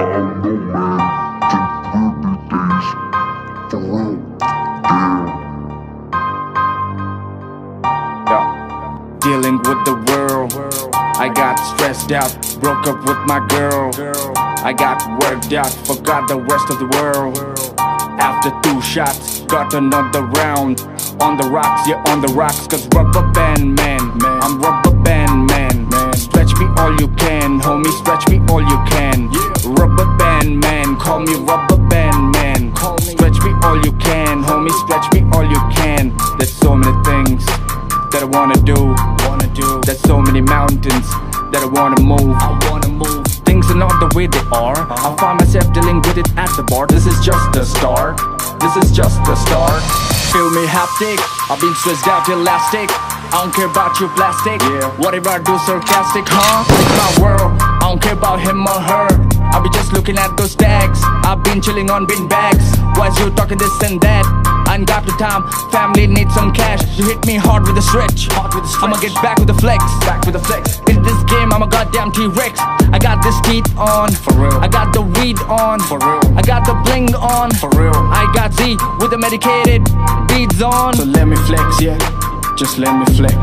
I'm no man to baby days for real. Yeah. Dealing with the world, I got stressed out, broke up with my girl. I got worked out, forgot the rest of the world. After two shots, got another round. On the rocks, yeah, on the rocks, cause rubber band man, I'm rubber band man. Stretch me all you can, homie, stretch me all you can. Rubber band man, call me rubber band man. Stretch me all you can, homie, stretch me all you can. There's so many things that I wanna do. Wanna do. There's so many mountains that I wanna move. I wanna move. Things are not the way they are. Uh-huh. I find myself dealing with it at the bar. This is just the start. This is just the start. Feel me haptic. I've been stressed out elastic. I don't care about you plastic. Yeah. Whatever I do sarcastic, huh? It's my world. I don't care about him or her. I be just looking at those stacks. I've been chilling on bin bags. Why's you talking this and that? Ain't got the time. Family needs some cash. You hit me hard with a stretch. Hard with a stretch. I'ma get back with the flex. Back with the flex. In this game, I'm a goddamn T-Rex. I got this teeth on. For real. I got the weed on. For real. I got the bling on. For real. I got Z with the medicated beads on. So let me flex, yeah. Just let me flex.